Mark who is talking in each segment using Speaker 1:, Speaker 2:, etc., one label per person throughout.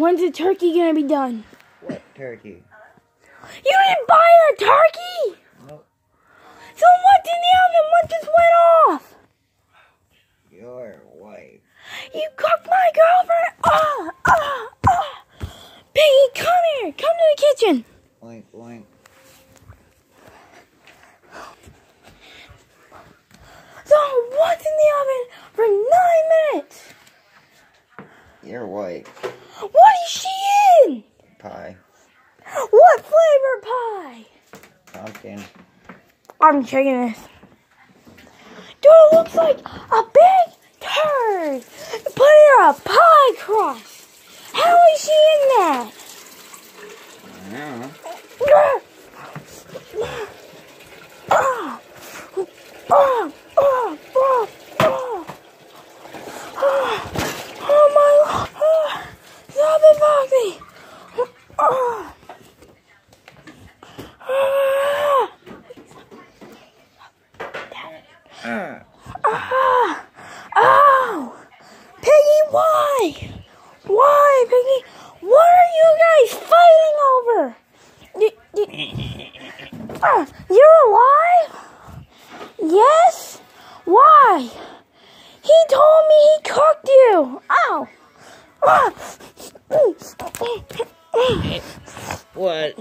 Speaker 1: When's the turkey gonna be done?
Speaker 2: What turkey?
Speaker 1: You didn't buy a turkey?
Speaker 2: Nope.
Speaker 1: So what's in the oven? What just went off?
Speaker 2: Your wife.
Speaker 1: You cooked my girlfriend. Ah, ah, ah. Piggy, come here. Come to the kitchen.
Speaker 2: Oink, oink.
Speaker 1: So what's in the oven for nine minutes?
Speaker 2: Your wife.
Speaker 1: What is she in?
Speaker 2: Pie.
Speaker 1: What flavor pie?
Speaker 2: Pumpkin.
Speaker 1: I'm checking this. Dude, it looks like a big turd. Put in a pie crust. How is she in that?
Speaker 2: Yeah.
Speaker 1: Ah, ah, ah, ah, ah. Ah, Oh my god. Ah, Stop it, Foxy. Ah. Ah.
Speaker 2: Uh,
Speaker 1: Ah! Ow! Piggy, why? Why, Piggy? What are you guys fighting over? Y- y- Ah, you're alive? Yes? Why? He told me he cooked you. Ow! Ah!
Speaker 2: what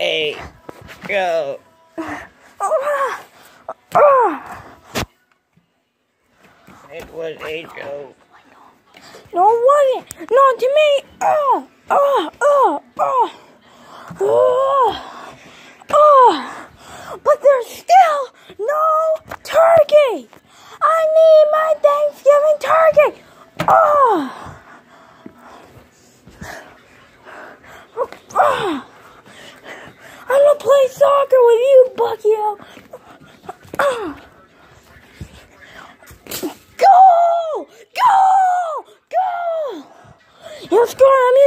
Speaker 2: a go.
Speaker 1: Ah! Ah!
Speaker 2: It was a joke.
Speaker 1: No, it wasn't. Not to me. Oh, oh, oh, oh, oh, oh. But there's still no turkey. I need my Thanksgiving turkey. Oh. Oh. I'm gonna play soccer with you, Bucky. Oh. Go! Go! Go! You're scoring. I'm